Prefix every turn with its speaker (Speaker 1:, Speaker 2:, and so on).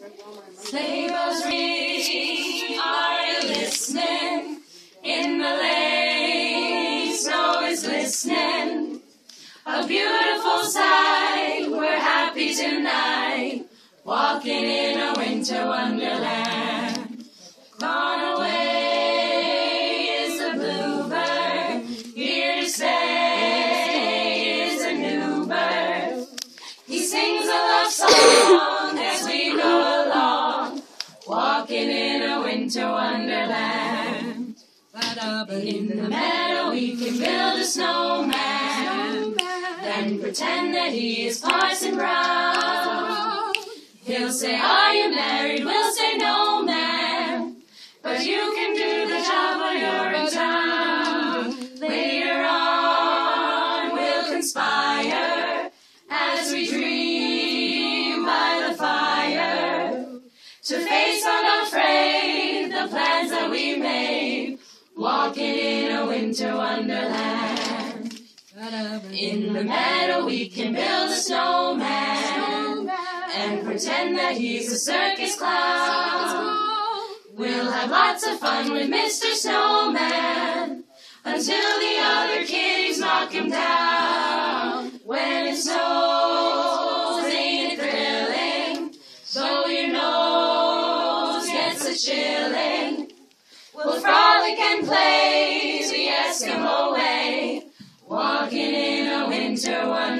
Speaker 1: Sleigh bells ring, are you listening? In the lane, snow is glistening. A beautiful sight, we're happy tonight, walking in a winter wonderland. Winter wonderland. In the meadow we can build a snowman, then pretend that he is Parson Brown. He'll say, Are you married? Walking in a winter wonderland. In the meadow, we can build a snowman and pretend that he's a circus clown. We'll have lots of fun with Mr. Snowman until the other kitties knock him down. When it snows, ain't it thrilling? Though your nose gets a chilling, we'll frolic and winter wonderland.